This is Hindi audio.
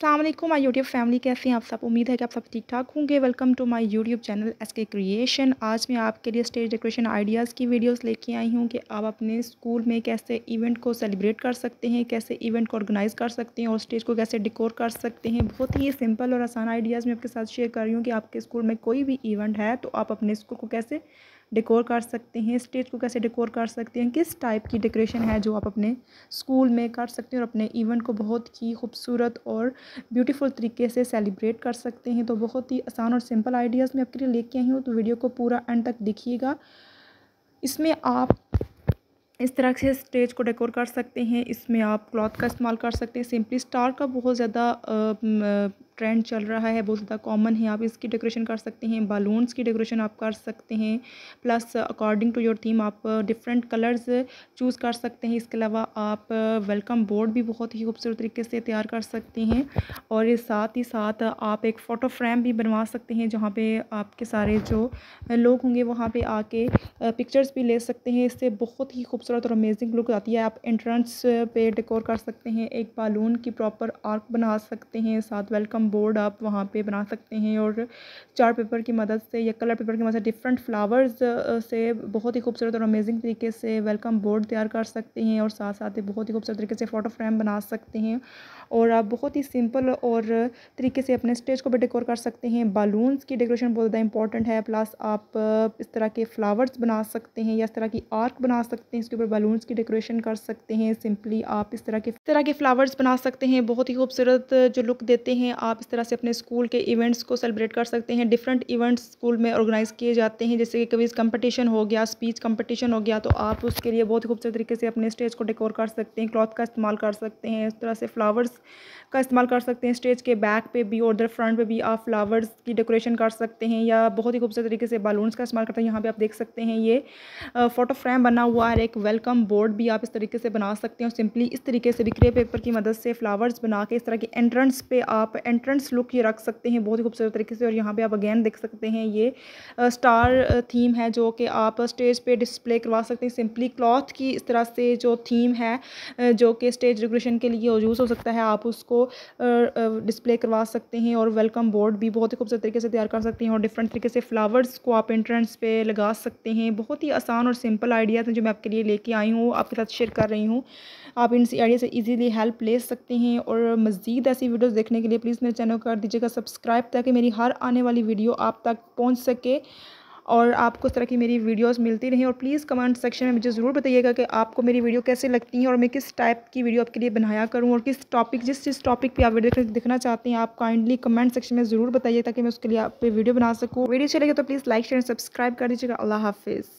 अल्लाम माई यूट्यूब फैमिली कैसे हैं आप सब? उम्मीद है कि आप सब ठीक ठाक होंगे। Welcome to my YouTube channel S K creation. आज मैं आपके लिए स्टेज डेकोरेशन आइडियाज़ की वीडियोस लेके आई हूँ कि आप अपने स्कूल में कैसे इवेंट को सेलिब्रेट कर सकते हैं, कैसे इवेंट को ऑर्गेनाइज़ कर सकते हैं और स्टेज को कैसे डिकोर कर सकते हैं। बहुत ही सिंपल और आसान आइडियाज़ मैं आपके साथ शेयर कर रही हूँ कि आपके स्कूल में कोई भी इवेंट है तो आप अपने स्कूल को कैसे डेकोर कर सकते हैं, स्टेज को कैसे डेकोर कर सकते हैं, किस टाइप की डेकोरेशन है जो आप अपने स्कूल में कर सकते हैं और अपने इवेंट को बहुत ही खूबसूरत और ब्यूटीफुल तरीके से सेलिब्रेट कर सकते हैं। तो बहुत ही आसान और सिंपल आइडियाज़ मैं आपके लिए लेके आई हूँ तो वीडियो को पूरा एंड तक देखिएगा। इसमें आप इस तरह से स्टेज को डेकोर कर सकते हैं, इसमें आप क्लॉथ का इस्तेमाल कर सकते हैं सिंपली स्टार का बहुत ज़्यादा ट्रेंड चल रहा है, बहुत ज़्यादा कॉमन है। आप इसकी डेकोरेशन कर सकते हैं बालून्स की डेकोरेशन आप कर सकते हैं। Plus according to your theme आप डिफरेंट कलर्स चूज़ कर सकते हैं। इसके अलावा आप वेलकम बोर्ड भी बहुत ही खूबसूरत तरीके से तैयार कर सकते हैं। और साथ ही साथ आप एक फ़ोटो फ्रेम भी बनवा सकते हैं, जहाँ पे आपके सारे जो लोग होंगे, वहाँ पे आके पिक्चर्स भी ले सकते हैं। इससे बहुत ही खूबसूरत और अमेजिंग लुक आती है। आप एंट्रेंस पे डेकोर कर सकते हैं, एक बालून की प्रॉपर आर्क बना सकते हैं, साथ वेलकम बोर्ड आप वहाँ पे बना सकते हैं और चार्ट पेपर की मदद से या कलर पेपर की मदद से डिफरेंट फ्लावर्स से बहुत ही खूबसूरत और अमेजिंग तरीके से वेलकम बोर्ड तैयार कर सकते हैं और साथ साथ बहुत ही खूबसूरत तरीके से फ़ोटो फ्रेम बना सकते हैं। और आप बहुत ही सिंपल और तरीके से अपने स्टेज को भी डेकोर कर सकते हैं। बालून्स की डेकोरेशन बहुत ज़्यादा इंपॉर्टेंट है, प्लस आप इस तरह के फ्लावर्स बना सकते हैं या इस तरह की आर्क बना सकते हैं, इसके ऊपर बालून्स की डेकोरेशन कर सकते हैं। सिंपली आप इस तरह के तरह के फ्लावर्स बना सकते हैं। बहुत ही खूबसूरत जो लुक देते हैं, आप इस तरह से अपने स्कूल के इवेंट्स को सेलिब्रेट कर सकते हैं। डिफरेंट इवेंट्स स्कूल में ऑर्गेनाइज़ किए जाते हैं, जैसे कि कभी कंपटीशन हो गया, स्पीच कंपटीशन हो गया तो आप उसके लिए बहुत ही खूबसूरत तरीके से अपने स्टेज को डेकोर कर सकते हैं, क्लॉथ का इस्तेमाल कर सकते हैं, इस तरह से फ्लावर्स का इस्तेमाल कर सकते हैं। स्टेज के बैक पे भी और उधर फ्रंट पे भी आप फ्लावर्स की डेकोरेशन कर सकते हैं या बहुत ही खूबसूरत तरीके से बालून्स का इस्तेमाल करते हैं। यहाँ पे आप देख सकते हैं ये फ़ोटो फ्रेम बना हुआ है एक वेलकम बोर्ड भी आप इस तरीके से बना सकते हैं। सिंपली इस तरीके से बिक्रे पेपर की मदद से फ्लावर्स बना के इस तरह की एंट्रेंस पे आप एंट्रेंस लुक ये रख सकते हैं बहुत ही खूबसूरत तरीके से। और यहाँ पर आप अगेन देख सकते हैं ये स्टार थीम है जो कि आप स्टेज पर डिस्प्ले करवा सकते हैं। सिंपली क्लॉथ की इस तरह से जो थीम है जो कि स्टेज डेकोरेशन के लिए यूज़ हो सकता है। आप उसको डिस्प्ले करवा सकते हैं और वेलकम बोर्ड भी बहुत ही खूबसूरत तरीके से तैयार कर सकते हैं और डिफरेंट तरीके से फ्लावर्स को आप एंट्रेंस पे लगा सकते हैं। बहुत ही आसान और सिंपल आइडियाज़ हैं जो मैं आपके लिए लेके आई हूँ, आपके साथ शेयर कर रही हूँ। आप इन आइडिया से इजीली हेल्प ले सकते हैं और मज़ीद ऐसी वीडियोज़ देखने के लिए प्लीज़ मेरे चैनल कर दीजिएगा सब्सक्राइब ताकि मेरी हर आने वाली वीडियो आप तक पहुँच सके। और आपको इस तरह की मेरी वीडियोस मिलती रहें और प्लीज़ कमेंट सेक्शन में मुझे ज़रूर बताइएगा कि आपको मेरी वीडियो कैसे लगती है और मैं किस टाइप की वीडियो आपके लिए बनाया करूँ और किस टॉपिक जिस जिस टॉपिक पे आप वीडियो देखना चाहते हैं, आप काइंडली कमेंट सेक्शन में ज़रूर बताइए ताकि मैं उसके लिए आप वीडियो बना सकूँ। वीडियो चलेगा तो प्लीज़ लाइक शेयर सब्सक्राइब कर दीजिएगा। अल्लाह हाफिज़।